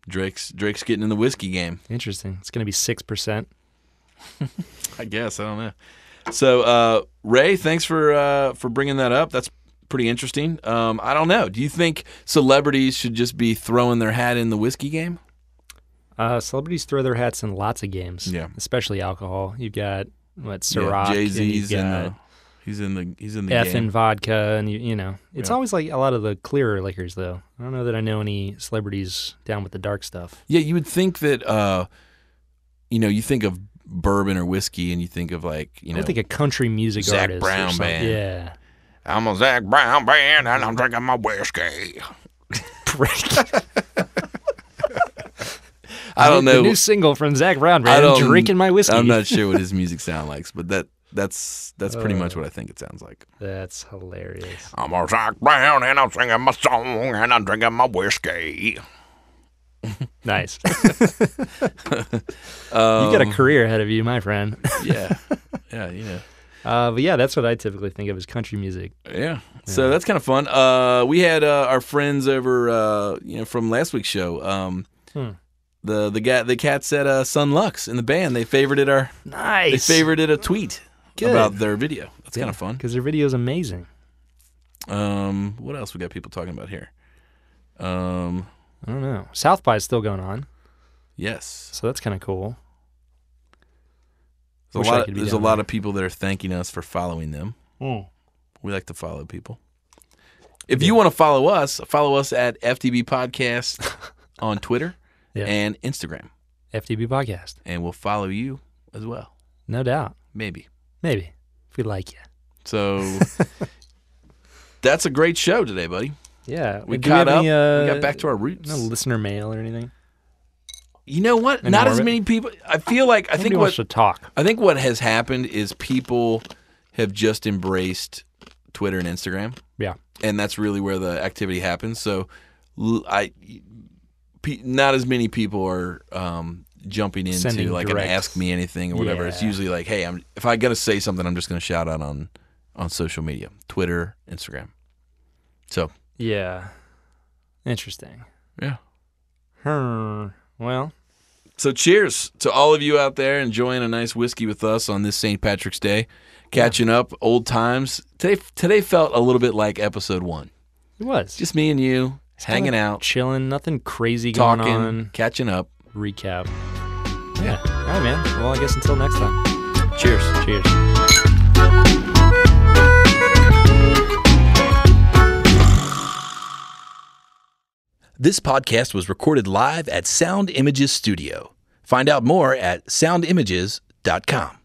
Speaker 1: Drake's Drake's getting in the whiskey game.
Speaker 2: Interesting. It's gonna be six percent.
Speaker 1: I guess I don't know. So uh, Ray, thanks for uh, for bringing that up. That's pretty interesting. Um, I don't know. Do you think celebrities should just be throwing their hat in the whiskey game?
Speaker 2: Uh, celebrities throw their hats in lots of games.
Speaker 1: Yeah.
Speaker 2: Especially alcohol. You've got what Ciroc.
Speaker 1: Jay
Speaker 2: and
Speaker 1: Z's
Speaker 2: you've
Speaker 1: in
Speaker 2: got
Speaker 1: the he's in the he's in the
Speaker 2: F
Speaker 1: game.
Speaker 2: and vodka, and you you know it's
Speaker 1: Yeah.
Speaker 2: always like a lot of the clearer liquors though. I don't know that I know any celebrities down with the dark stuff.
Speaker 1: Yeah, you would think that uh, you know you think of bourbon or whiskey, and you think of like you know
Speaker 2: I think a country music
Speaker 1: Zac
Speaker 2: artist.
Speaker 1: Brown
Speaker 2: something.
Speaker 1: band.
Speaker 2: Yeah.
Speaker 1: I'm a Zac Brown band, and I'm drinking my whiskey. I don't
Speaker 2: The
Speaker 1: know.
Speaker 2: new single from Zac Brown
Speaker 1: I
Speaker 2: band,
Speaker 1: don't-
Speaker 2: drinking my whiskey.
Speaker 1: I'm not sure what his music sounds like, but that that's that's pretty much
Speaker 2: Uh.
Speaker 1: what I think it sounds like.
Speaker 2: That's hilarious.
Speaker 1: I'm a Zac Brown and I'm singing my song and I'm drinking my whiskey.
Speaker 2: Nice.
Speaker 1: Um,
Speaker 2: you got a career ahead of you, my friend.
Speaker 1: yeah, yeah, you know,
Speaker 2: Uh, but yeah, that's what I typically think of as country music.
Speaker 1: yeah. So that's kind of fun. Uh, we had uh, our friends over, uh, you know, from last week's show. Um,
Speaker 2: Hmm.
Speaker 1: the the guy the cats at uh, Son Lux in the band they favorited our
Speaker 2: Nice.
Speaker 1: they favorited a tweet
Speaker 2: Good.
Speaker 1: about their video. That's kind of fun.
Speaker 2: because their video is amazing.
Speaker 1: Um, what else we got people talking about here? Um,
Speaker 2: I don't know. South by is still going on,
Speaker 1: yes.
Speaker 2: so that's kind of cool.
Speaker 1: There's
Speaker 2: Wish
Speaker 1: a
Speaker 2: I
Speaker 1: lot.
Speaker 2: could be
Speaker 1: there's a
Speaker 2: down
Speaker 1: lot
Speaker 2: there.
Speaker 1: of people that are thanking us for following them. Hmm. We like to follow people. If you want to follow us, follow us at FDB Podcast on Twitter
Speaker 2: Yeah.
Speaker 1: and Instagram,
Speaker 2: FDB podcast,
Speaker 1: and we'll follow you as well.
Speaker 2: no doubt.
Speaker 1: Maybe.
Speaker 2: Maybe if we like you.
Speaker 1: So that's a great show today, buddy.
Speaker 2: Yeah,
Speaker 1: We
Speaker 2: Do
Speaker 1: caught
Speaker 2: have
Speaker 1: up.
Speaker 2: any, uh,
Speaker 1: we got back to our roots.
Speaker 2: no listener mail or anything.
Speaker 1: you know what?
Speaker 2: Any
Speaker 1: Not as many people. I feel like I
Speaker 2: Nobody
Speaker 1: think
Speaker 2: wants
Speaker 1: what
Speaker 2: to talk.
Speaker 1: I think what has happened is people have just embraced Twitter and Instagram.
Speaker 2: Yeah.
Speaker 1: and that's really where the activity happens. So, l- I, pe- not as many people are um, jumping into
Speaker 2: Sending
Speaker 1: like an
Speaker 2: direct-
Speaker 1: ask me anything or whatever. It's
Speaker 2: Yeah.
Speaker 1: usually like, hey, I'm if I gotta say something, I'm just gonna shout out on on social media, Twitter, Instagram. So
Speaker 2: Yeah, interesting.
Speaker 1: yeah.
Speaker 2: Hmm. Well,
Speaker 1: So cheers to all of you out there enjoying a nice whiskey with us on this St. Patrick's Day, catching up old times. Today today felt a little bit like episode one.
Speaker 2: it was
Speaker 1: Just me and you hanging
Speaker 2: kinda
Speaker 1: out,
Speaker 2: chilling, nothing crazy
Speaker 1: talking,
Speaker 2: going on.
Speaker 1: catching up.
Speaker 2: Recap. Yeah. All right, man. Well, I guess until next time.
Speaker 1: Cheers.
Speaker 2: Cheers.
Speaker 1: This podcast was recorded live at Sound Images Studio. Find out more at soundimages.com.